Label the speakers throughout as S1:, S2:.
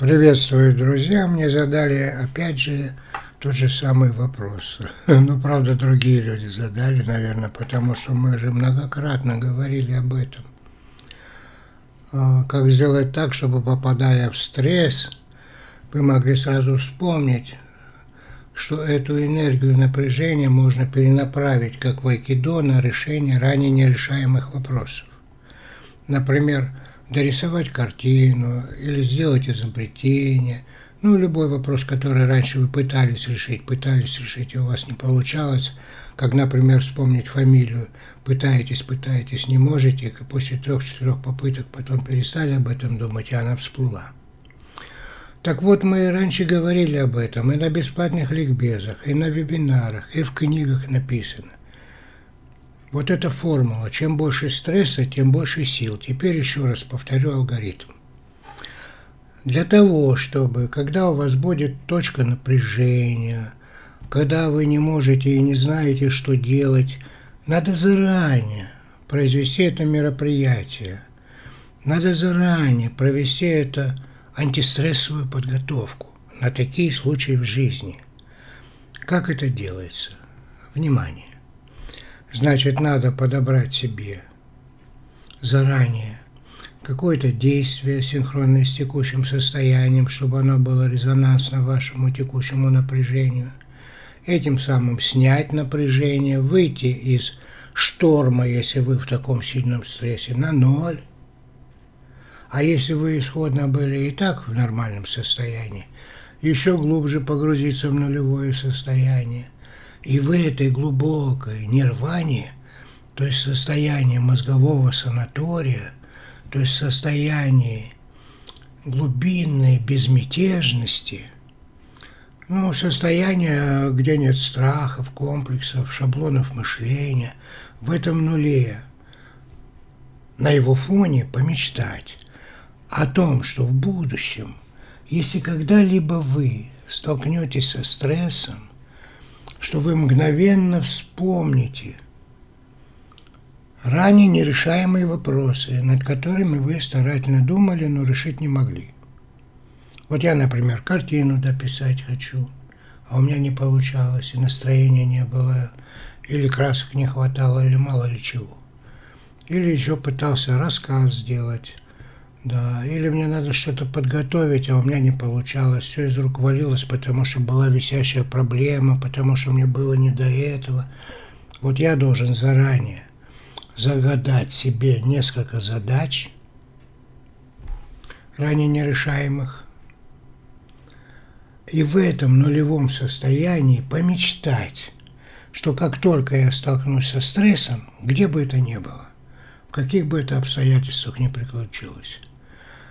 S1: Приветствую, друзья. Мне задали опять же тот же самый вопрос. Ну, правда, другие люди задали, наверное, потому что мы же многократно говорили об этом. А, как сделать так, чтобы, попадая в стресс, вы могли сразу вспомнить, что эту энергию напряжения можно перенаправить, как в айкидо, на решение ранее нерешаемых вопросов. Например, дорисовать картину или сделать изобретение, ну, любой вопрос, который раньше вы пытались решить, пытались решить, и у вас не получалось, как, например, вспомнить фамилию, пытаетесь, пытаетесь, не можете, и после трех-четырех попыток потом перестали об этом думать, и она всплыла. Так вот, мы раньше говорили об этом и на бесплатных ликбезах, и на вебинарах, и в книгах написано. Вот эта формула. Чем больше стресса, тем больше сил. Теперь еще раз повторю алгоритм. Для того, чтобы, когда у вас будет точка напряжения, когда вы не можете и не знаете, что делать, надо заранее произвести это мероприятие. Надо заранее провести это антистрессовую подготовку на такие случаи в жизни. Как это делается? Внимание! Значит, надо подобрать себе заранее какое-то действие, синхронное с текущим состоянием, чтобы оно было резонансно вашему текущему напряжению. Этим самым снять напряжение, выйти из шторма, если вы в таком сильном стрессе, на ноль. А если вы исходно были и так в нормальном состоянии, еще глубже погрузиться в нулевое состояние – и в этой глубокой нирване, то есть состоянии мозгового санатория, то есть состоянии глубинной безмятежности, ну, состояние, где нет страхов, комплексов, шаблонов мышления, в этом нуле, на его фоне помечтать о том, что в будущем, если когда-либо вы столкнетесь со стрессом, что вы мгновенно вспомните ранее нерешаемые вопросы, над которыми вы старательно думали, но решить не могли. Вот я, например, картину дописать хочу, а у меня не получалось, и настроения не было, или красок не хватало, или мало ли чего. Или еще пытался рассказ сделать, да, или мне надо что-то подготовить, а у меня не получалось. Все из рук валилось, потому что была висящая проблема, потому что мне было не до этого. Вот я должен заранее загадать себе несколько задач, ранее нерешаемых, и в этом нулевом состоянии помечтать, что как только я столкнусь со стрессом, где бы это ни было, в каких бы это обстоятельствах ни приключилось,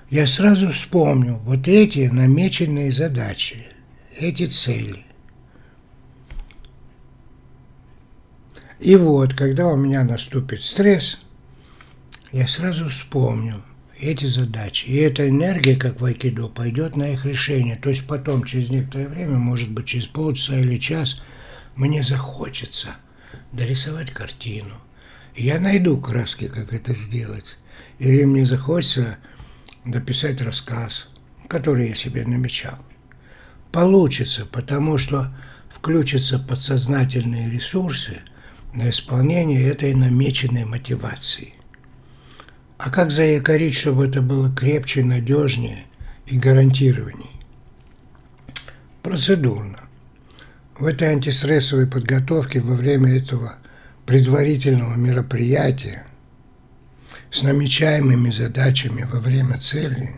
S1: я сразу вспомню вот эти намеченные задачи, эти цели. И вот, когда у меня наступит стресс, я сразу вспомню эти задачи. И эта энергия, как в айкидо, пойдет на их решение. То есть потом, через некоторое время, может быть, через полчаса или час, мне захочется дорисовать картину. Я найду краски, как это сделать. Или мне захочется дописать рассказ, который я себе намечал. Получится, потому что включатся подсознательные ресурсы на исполнение этой намеченной мотивации. А как заякорить, чтобы это было крепче, надежнее и гарантированнее? Процедурно. В этой антистрессовой подготовке во время этого предварительного мероприятия с намечаемыми задачами во время цели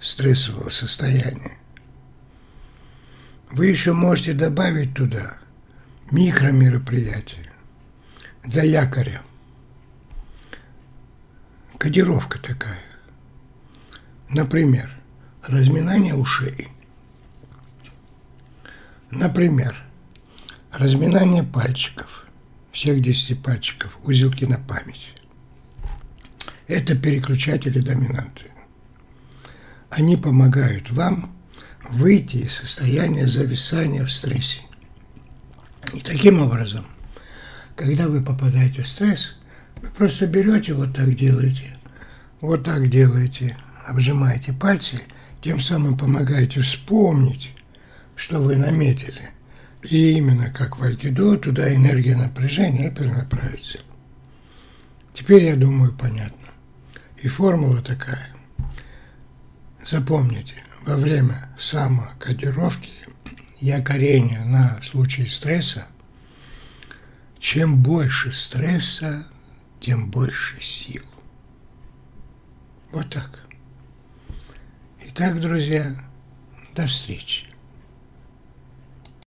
S1: стрессового состояния. Вы еще можете добавить туда микромероприятия для якоря. Кодировка такая. Например, разминание ушей. Например, разминание пальчиков, всех 10 пальчиков, узелки на память это переключатели доминанты. Они помогают вам выйти из состояния зависания в стрессе. И таким образом, когда вы попадаете в стресс, вы просто берете, вот так делаете, вот так делаете, обжимаете пальцы тем самым помогаете вспомнить, что вы наметили. И именно как в айкидо, туда энергия напряжения перенаправится. Теперь, я думаю, понятно. И формула такая. Запомните, во время самокодировки якорения на случай стресса, чем больше стресса, тем больше сил. Вот так. Итак, друзья, до встречи.